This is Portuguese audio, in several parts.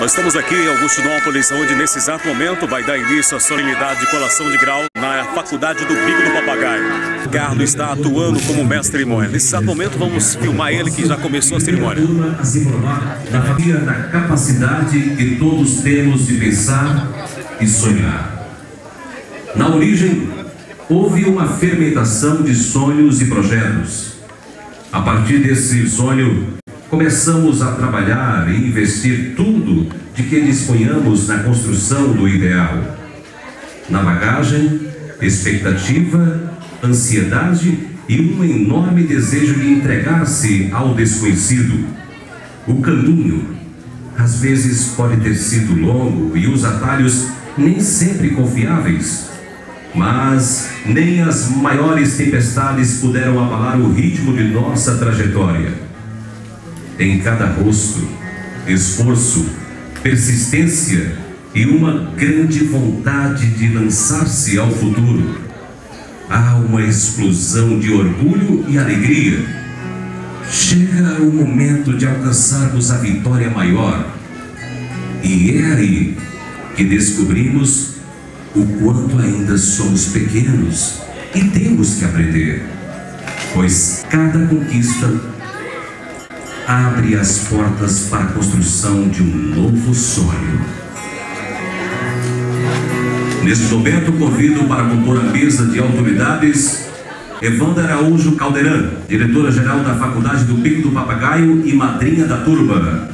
Nós estamos aqui em Augustinópolis, onde nesse exato momento vai dar início a solenidade de colação de grau na Faculdade do Bico do Papagaio. Carlos está atuando como mestre cerimônia. Nesse exato momento vamos filmar ele que já começou a cerimônia. A se formar na da capacidade que todos temos de pensar e sonhar. Na origem, houve uma fermentação de sonhos e projetos. A partir desse sonho, começamos a trabalhar e investir tudo de que disponhamos na construção do ideal. Na bagagem, expectativa, ansiedade e um enorme desejo de entregar-se ao desconhecido. O caminho, às vezes, pode ter sido longo e os atalhos nem sempre confiáveis. Mas nem as maiores tempestades puderam abalar o ritmo de nossa trajetória em cada rosto, esforço, persistência e uma grande vontade de lançar-se ao futuro. Há uma explosão de orgulho e alegria. Chega o momento de alcançarmos a vitória maior. E é aí que descobrimos o quanto ainda somos pequenos e temos que aprender, pois cada conquista abre as portas para a construção de um novo sonho. Neste momento, convido para compor a mesa de autoridades Evanda Araújo Caldeirão, diretora-geral da Faculdade do Pico do Papagaio e madrinha da turma.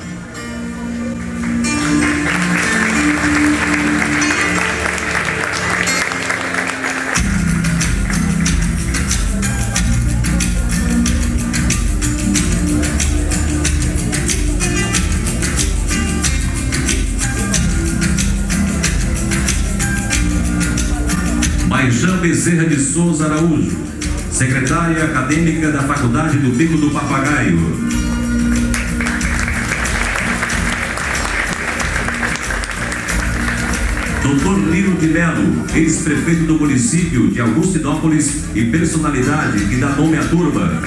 Paixão Bezerra de Souza Araújo, secretária acadêmica da Faculdade do Pico do Papagaio. Doutor Lino de Melo, ex-prefeito do município de Augustinópolis e personalidade que dá nome à turma.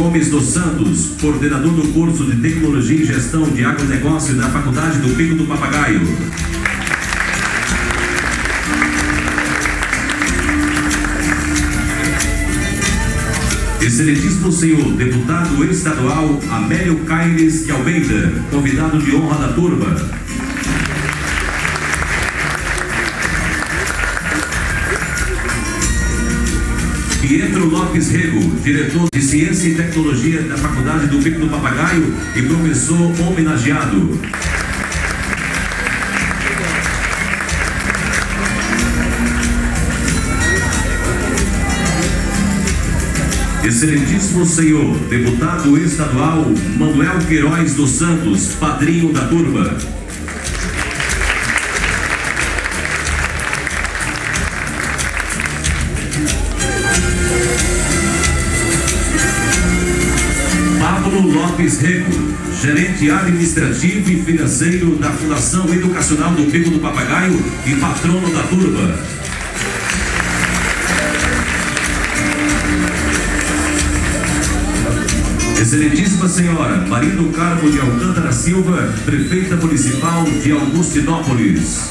Gomes dos Santos, coordenador do curso de Tecnologia e Gestão de Agronegócio da Faculdade do Pico do Papagaio. Excelentíssimo senhor deputado estadual Amélio Caires de Almeida, convidado de honra da turma. Pietro Lopes Rego, diretor de Ciência e Tecnologia da Faculdade do Pico do Papagaio e professor homenageado. Excelentíssimo senhor, deputado estadual Manuel Queiroz dos Santos, padrinho da turma. Lopes Rego, gerente administrativo e financeiro da Fundação Educacional do Pico do Papagaio e patrono da turma. Excelentíssima Senhora Maria do Carmo de Alcântara Silva, Prefeita Municipal de Augustinópolis.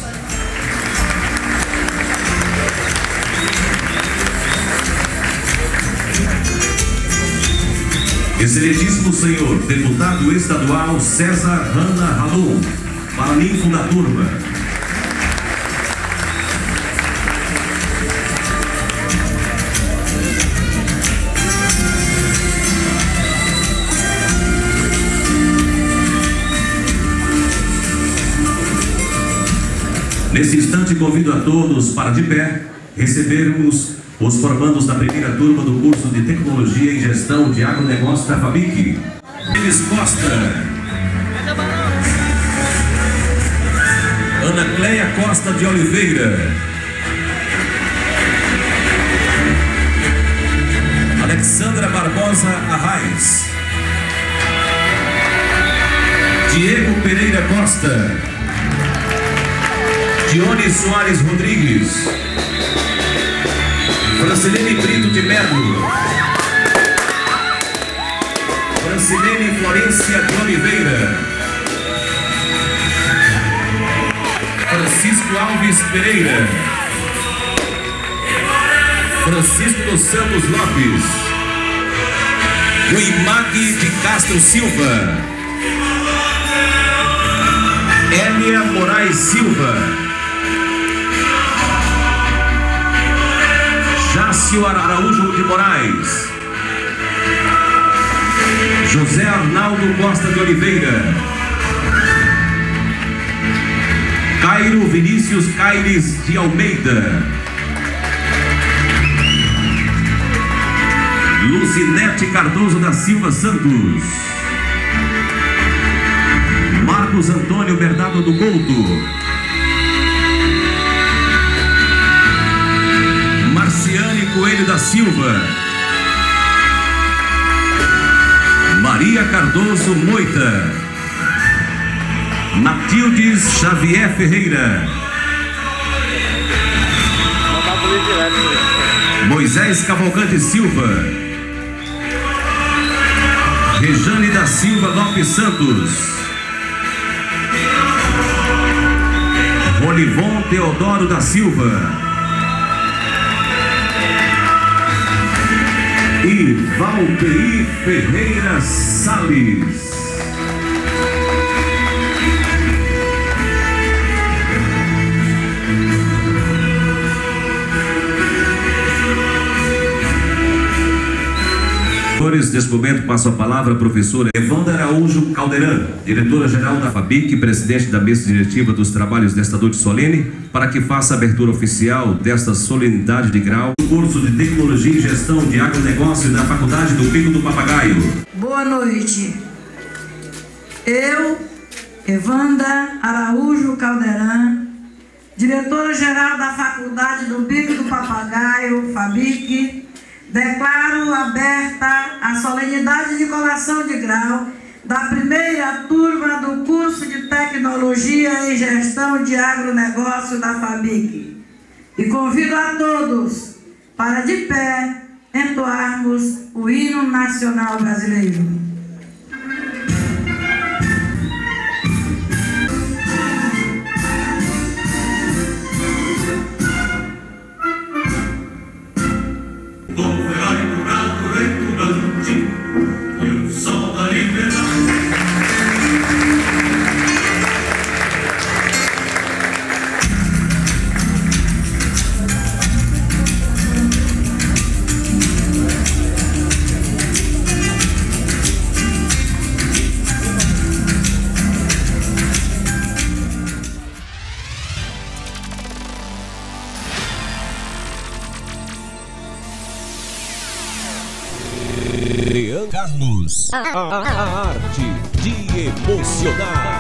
Excelentíssimo senhor, deputado estadual César Hanna Halum, paraninfo da turma. Nesse instante convido a todos para de pé recebermos os formandos da primeira turma do curso de Tecnologia e Gestão de Agronegócio da FABIC. Eles Costa. Ana Cleia Costa de Oliveira. Alexandra Barbosa Arraes. Diego Pereira Costa. Dione Soares Rodrigues. Francilene Brito de Melo. Francilene Florência de Oliveira. Francisco Alves Pereira. Francisco dos Santos Lopes. Guimague de Castro Silva. Elia Moraes Silva. Jácio Araújo de Moraes. José Arnaldo Costa de Oliveira. Cairo Vinícius Caires de Almeida. Lucinete Cardoso da Silva Santos. Marcos Antônio Bernardo do Couto. Coelho da Silva. Maria Cardoso Moita. Matildes Xavier Ferreira. Moisés Cavalcante Silva. Rejane da Silva Lopes Santos. Rolivon Teodoro da Silva. E Valdeir Ferreira Salles. Neste momento passo a palavra à professora Evanda Araújo Caldeirão, diretora-geral da FABIC, presidente da mesa diretiva dos trabalhos desta noite solene, para que faça a abertura oficial desta solenidade de grau do curso de Tecnologia e Gestão de Agronegócio da Faculdade do Pico do Papagaio. Boa noite. Eu, Evanda Araújo Caldeirão, diretora-geral da Faculdade do Pico do Papagaio, FABIC, Declaro aberta a solenidade de colação de grau da primeira turma do curso de Tecnologia e Gestão de Agronegócio da FABIC. E convido a todos para de pé entoarmos o hino nacional brasileiro. A, a, a arte de emocionar.